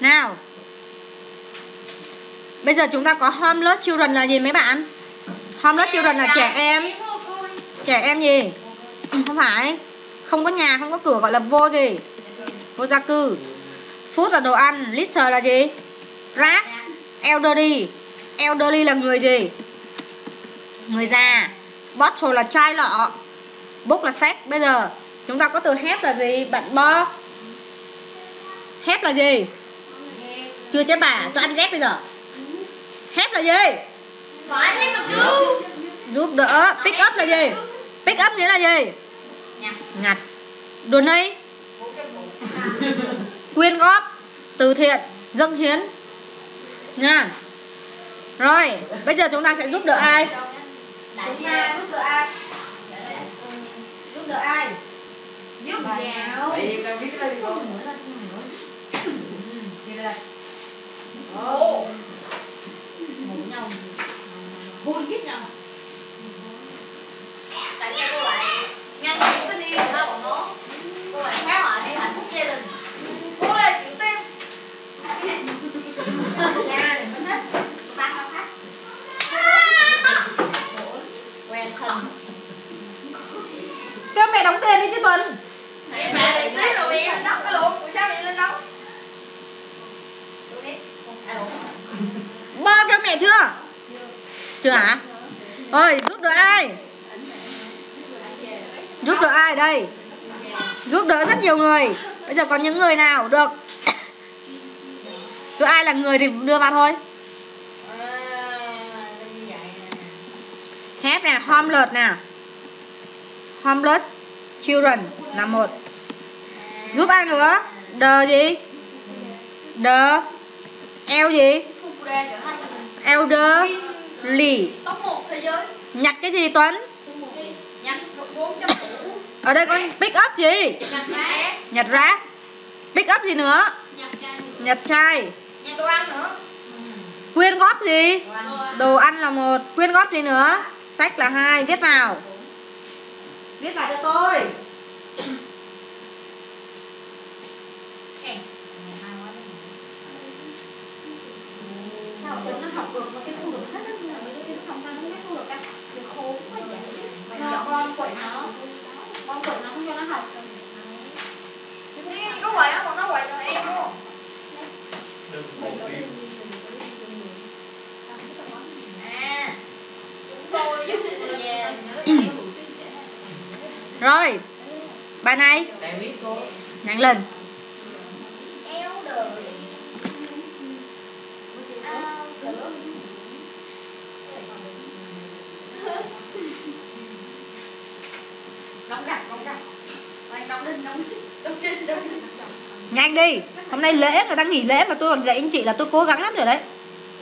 Nào Bây giờ chúng ta có homeless children là gì mấy bạn? Homeless children là trẻ em Trẻ em gì? Không phải Không có nhà, không có cửa gọi là vô gì? Vô gia cư Food là đồ ăn Litter là gì? Rác Elderly Elderly là người gì? Người già Bottle là chai lọ Book là sách Bây giờ chúng ta có từ help là gì? Bạn bo Help là gì? Chưa chế bà, tôi ăn dép bây giờ Help là gì? Giúp đỡ Pick up là gì? Pick up nghĩa là gì? nhặt Nhặt Donate của cái bộ Quyên góp Từ thiện Dâng hiến Nha Rồi Bây giờ chúng ta sẽ giúp đỡ ai? Chúng ta gia giúp đỡ ai? Giúp đỡ ai? giúp vì đang biết cái đây con. ô Hôn kít nhau tại sao cô lại ngăn chặn tình yêu hai bọn nó cô lại phá hoại đi hạnh phúc gia đình cô là chịu tem Nha để phân tích Ta khao khát Quen thân Kêu mẹ đóng tiền đi chứ Tuấn mẹ mẹ tí rồi em đóng cái lộn của sao mẹ lên đóng Tôi biết. À, lộn. Bo kêu mẹ chưa? Chưa hả? Rồi giúp đỡ ai? Giúp đỡ ai đây? Giúp đỡ rất nhiều người Bây giờ còn những người nào được Cứ ai là người thì đưa vào thôi Hép nè, homeless nè Homeless children là một Giúp ai nữa? The gì? The L gì? Elderly Nhặt cái gì Tuấn? Ở đây có pick up gì? nhặt rác. Pick up gì nữa? nhặt chai Quyên góp gì? đồ ăn. Đồ ăn là một. Quyên góp gì nữa? Sách là hai. Viết vào. Viết vào cho tôi khen Sao Tuấn nó học được mà cái không được hết á Nhưng mà mấy cái không sao nó biết không được ta Thì khổ quá vậy. Nó con quậy nó Con quậy nó không cho nó học. Đi có quậy á còn nó quậy cho em luôn Đừng một phim. à chúng tôi giúp Rồi Bài này. Đang biết cô. Nhanh lên Nhanh đi. Hôm nay lễ người ta nghỉ lễ mà tôi còn dạy anh chị là tôi cố gắng lắm rồi đấy.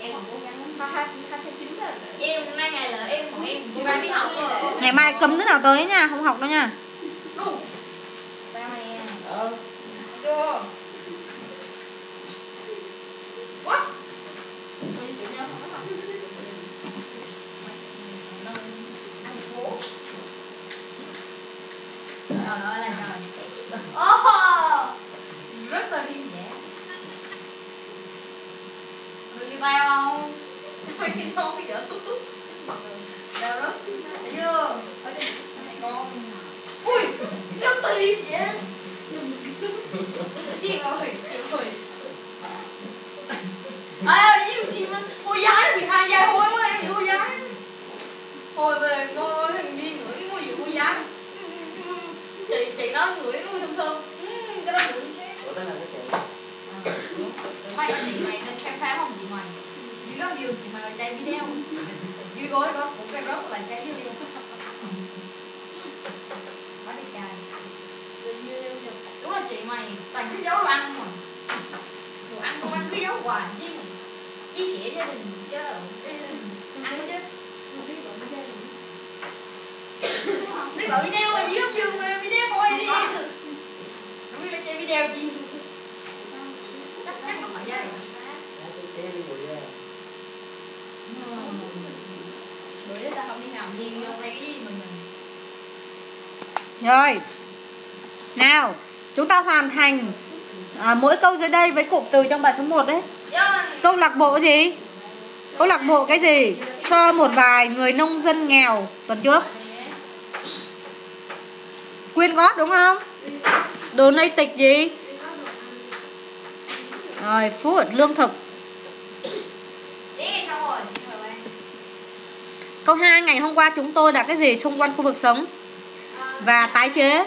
Em còn cố gắng lắm có hai hai tháng chín là em hôm nay ngày là em còn em cố gắng đi học Ngày mai cấm đứa nào tới nha Không học đâu nha. Đúng sao mày Ờ. chưa chị ơi chị ơi à đi chị mà? Cô gái thì hai giây thôi mà em cô gái hồi về cô thằng duy ngửi cái mùi vị cô gái chị chị nói ngửi mùi thơm thơm. Ừ, cái đó được chứ. Ủa, đó là cái chuyện. đừng phải chị mày nên khám phá không chị mày. Dưới góc giường chị mày là chai video dưới gối đó cũng cái rớt là chai video quá đẹp trai đúng là chị mày. Toàn cứ giấu đồ ăn mà đồ ăn không ăn cứ giấu hoài chứ chia sẻ gia đình chứ. Ăn chứ. Đi gọi video mà dưới mà video coi đi. Không biết là chơi video chi. Chắc chắc là phải Nó ra. bữa ta không đi làm gì vô cái gì mình mình Rồi. Nào Chúng ta hoàn thành à, mỗi câu dưới đây với cụm từ trong bài số 1 đấy. Câu lạc bộ gì? Câu lạc bộ cái gì? Cho một vài người nông dân nghèo tuần trước. Quyên góp đúng không? Đồ nay tịch gì? Rồi food lương thực. Câu 2 ngày hôm qua chúng tôi đặt cái gì xung quanh khu vực sống và tái chế?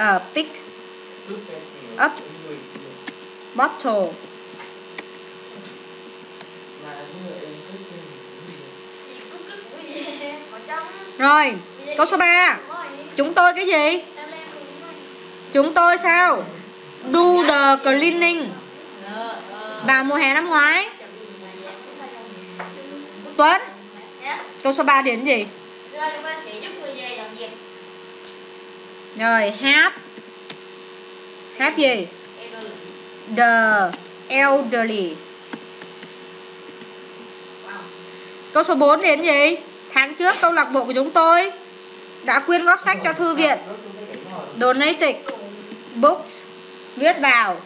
Uh, pick Up. bottle. Rồi câu số 3 chúng tôi cái gì? Chúng tôi sao? Do the cleaning. Vào mùa hè năm ngoái. Tuấn câu số 3 đến gì rồi chúng ta sẽ giúp người về dọn dẹp rồi have have gì? The elderly. Câu số 4 đến gì? Tháng trước câu lạc bộ của chúng tôi đã quyên góp sách cho thư viện. Donated books. Viết vào.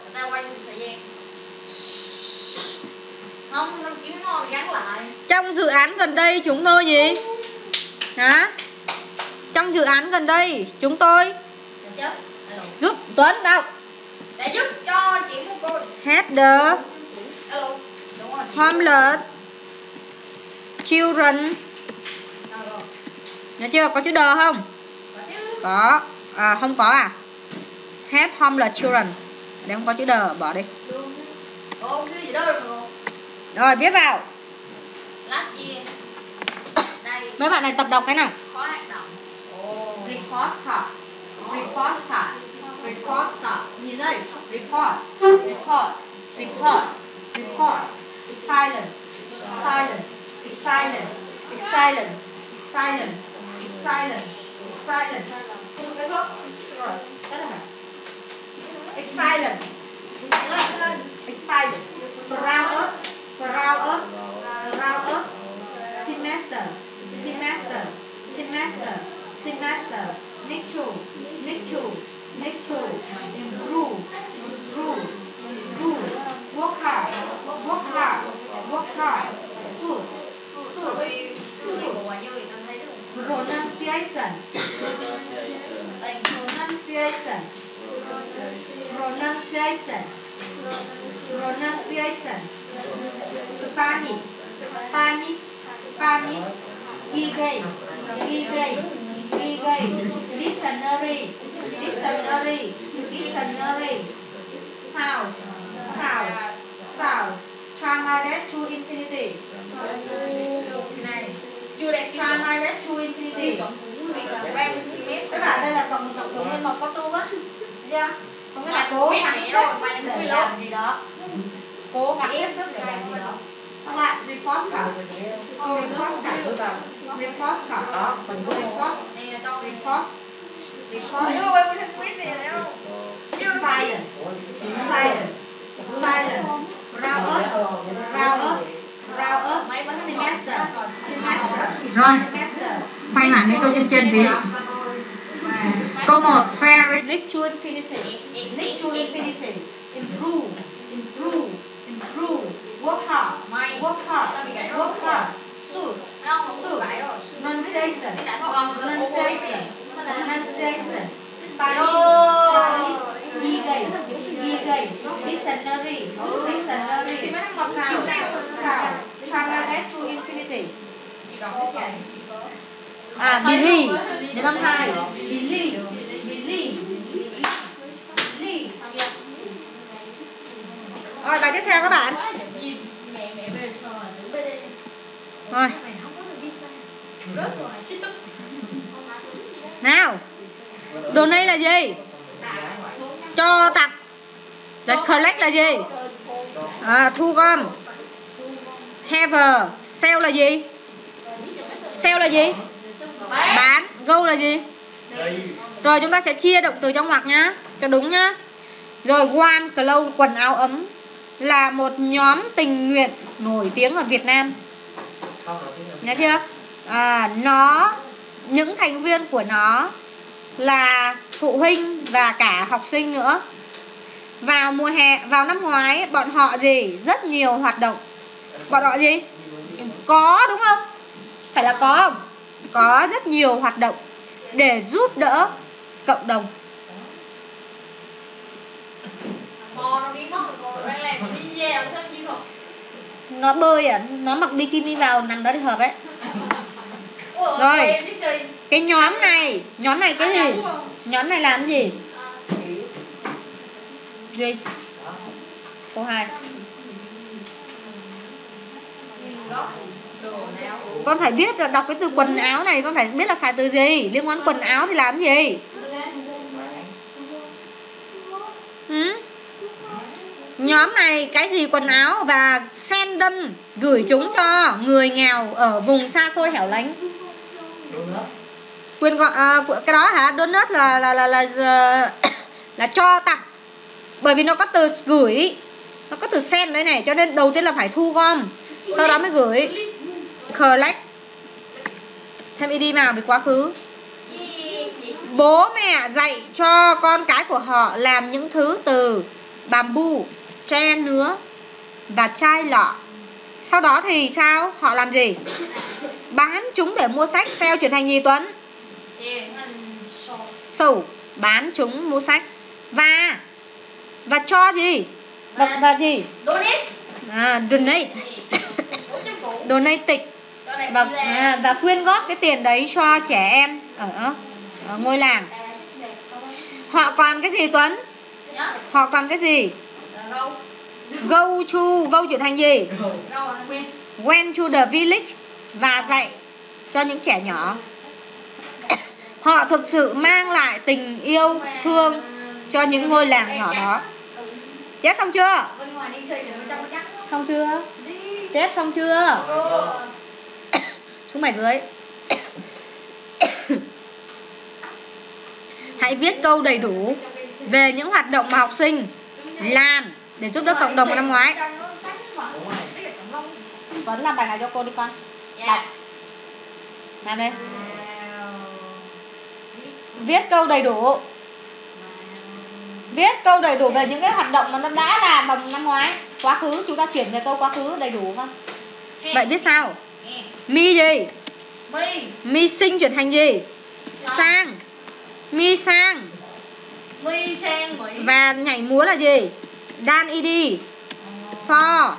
Trong dự án gần đây chúng tôi gì? Hả trong dự án gần đây chúng tôi giúp Tuấn đâu để giúp cho chị một cô have the homeless. Children. Nhớ chưa? Có chữ đờ không? Có à, không có à? Have homeless children. Đây không có chữ đờ bỏ đi. Rồi. Viết vào. Mấy bạn này tập đọc cái nào ồ report card report card report. Card nhìn đây report. Report. Report. Report it's silent. It's silent. It's silent. It's silent. It's silent. It's silent. It's silent. Không cái thuốc rồi cái này it's silent. Lên lên it's silent. Surround us surround us surround us semester. Semester. Semester. Semester Nicto, Nicto, Nicto, improve. To tiêu infinity chuẩn của người Việt là 30 cm Tức là đây là cần một động từ nguyên một có tu á. Thấy chưa? Có nghĩa là cố gắng này hết rồi, sức mày để làm gì đó. Cố gắng hết sức để làm gì đó. Hoặc lại report card Report card Report card Report. Trong Report. Report. Đâu Silent. Silent. Silent. Round up. Round up. Round up. Mấy bánh Semester. Semester. Rồi. may lại mấy câu trên trên tí câu một fair intellectual finity intellectual finity improve improve improve work hard my work hard work hard suit suit pronunciation pronunciation pronunciation Spanish Eagle Eagle dictionary dictionary sound sound to infinity À, Billy. Đến năm hai. Billy. Billy. Billy. Rồi bài tiếp theo các bạn. Rồi, nào. Đồ này là gì? Cho tặng. Rồi collect là gì? À, thu gom. Have a. Sell là gì? Sell là gì? Bán. Go là gì? Rồi chúng ta sẽ chia động từ trong ngoặc nhá. Cho đúng nhá. Rồi One Clothes quần áo ấm Là một nhóm tình nguyện nổi tiếng ở Việt Nam. Nhớ chưa? À, nó Những thành viên của nó Là phụ huynh và cả học sinh nữa. Vào mùa hè vào năm ngoái bọn họ gì? Rất nhiều hoạt động. Bọn họ gì? Có đúng không? Phải là có không có rất nhiều hoạt động để giúp đỡ cộng đồng. Nó đi đi bơi à? Nó mặc bikini vào nằm đó thì hợp ấy. Rồi. cái nhóm này nhóm này cái gì? đúng không? nhóm này làm gì? À, gì? Câu hai con phải biết là đọc cái từ quần áo này con phải biết là xài từ gì. Liên quan quần áo thì làm gì? Ừ? nhóm này cái gì quần áo và send đâm gửi chúng cho người nghèo ở vùng xa xôi hẻo lánh. Quyền gọi à, cái đó hả? Donut là là là là là, là cho tặng. Bởi vì nó có từ gửi nó có từ send đấy này cho nên đầu tiên là phải thu gom sau đó mới gửi collect. Thêm id vào với quá khứ. Bố mẹ dạy cho con cái của họ làm những thứ từ bamboo tre nứa và chai lọ. Sau đó thì sao? Họ làm gì? Bán chúng để mua sách sale chuyển thành gì tuấn? Sổ. Bán chúng mua sách. Và và cho gì? Và, và gì? nít à, donate. Donate. Này và làm. à, và quyên góp cái tiền đấy cho trẻ em ở, ở ngôi làng. Họ còn cái gì Tuấn? Nhá họ còn cái gì? Go to go chuyển thành gì? Went to the village và dạy cho những trẻ nhỏ. Họ thực sự mang lại tình yêu thương cho những ngôi làng nhỏ đó. Chép xong chưa? Xong chưa? Chép xong chưa Xuống mày dưới. Hãy viết câu đầy đủ về những hoạt động mà học sinh làm để giúp đỡ cộng đồng vào năm ngoái. Tuấn làm bài này cho cô đi con? Dạ. làm đây. Viết câu đầy đủ. Viết câu đầy đủ về những cái hoạt động mà nó đã làm vào năm ngoái. Quá khứ chúng ta chuyển về câu quá khứ đầy đủ không vậy viết sao. Mi gì? Mi. Mi sinh chuyển thành gì? Sang. Mi sang. Mi sang mỹ. Và nhảy múa là gì? Dan id for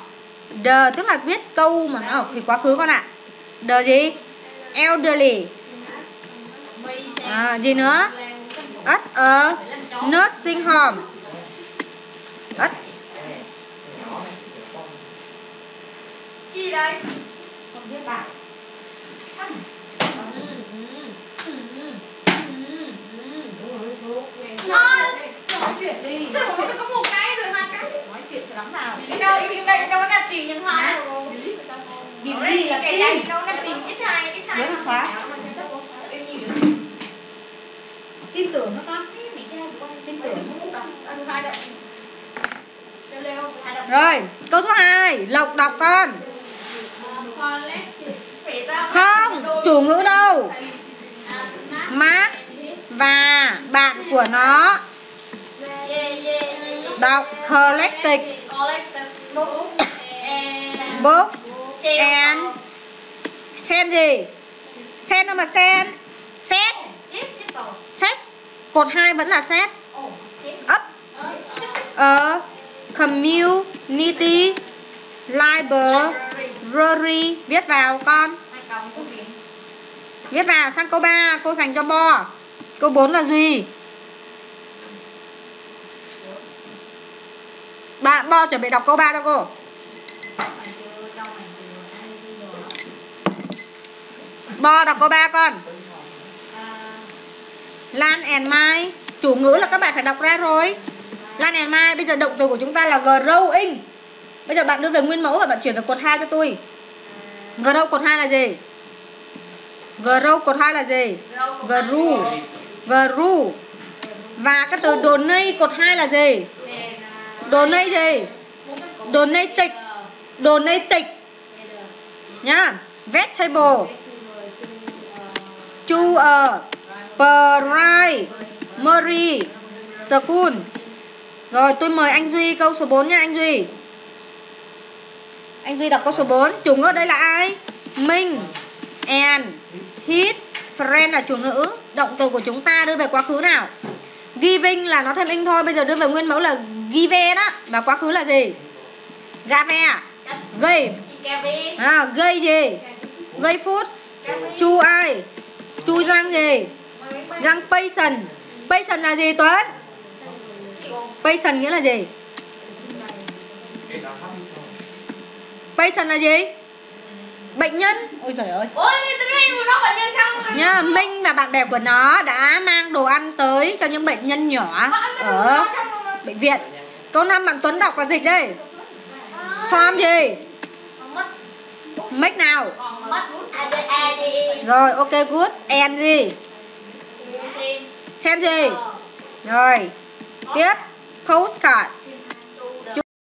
the tức là viết câu mà nó ở thì quá khứ con ạ. The gì? Elderly. Sang à, gì nữa? At a nursing home at chi đây không biết bài Ừ, ừ, ừ, ừ, ừ, ừ. Đúng rồi, thuốc nghe. Thôi. nói chuyện đi sao mà nó có một cái rồi hai cái nói chuyện cho lắm nào Đi đâu đi đây đâu là tiền nhân hai đâu điểm đây đi là cái tin đây đâu là tiền ít hai ít hai Nhớ mà khóa. em nhiều được tin tưởng đó con tin tưởng rồi, câu số 2 lộc đọc con. Không, chủ ngữ đâu? Mark và bạn của nó. Đọc collected. Book and sen gì? Sen đâu mà sen? Set. Set. Cột 2 vẫn là set. Up. Ở community library viết vào con. Viết vào, sang câu 3 cô dành cho bo. Câu 4 là gì? Bạn bo chuẩn bị đọc câu 3 cho cô. Bo đọc câu 3 con. Lan and Mai, Chủ ngữ là các bạn phải đọc ra rồi. Lan and Mai, Bây giờ động từ của chúng ta là growing. Bây giờ bạn đưa về nguyên mẫu và bạn chuyển về cột 2 cho tôi. Grow cột 2 là gì? Grow cột 2 là gì? Grew. Grew. Và cái từ donate cột 2 là gì? Donate gì? Donate tịch Donate tịch Nhá. Vegetable. To a primary school. Rồi tôi mời anh Duy câu số 4 nha anh Duy Anh Duy đọc câu số 4 Chủ ngữ đây là ai? Minh And His Friend là chủ ngữ Động từ của chúng ta đưa về quá khứ nào Giving là nó thêm in thôi Bây giờ đưa về nguyên mẫu là give đó Và quá khứ là gì? Gave à? Gave à, Gây gì? Gây phút Chu ai? Chu răng gì? Răng patient Patient là gì Tuấn? Patient nghĩa là gì? Patient là gì? Bệnh nhân Ôi trời ơi Ôi, nói bệnh nhân rồi. Nha, Minh và bạn bè của nó đã mang đồ ăn tới cho những bệnh nhân nhỏ ở bệnh viện. Câu 5 bạn Tuấn đọc và dịch đây. Tom gì? Make nào? Rồi, ok good. And gì? Send gì? Rồi. Tiếp. postcards.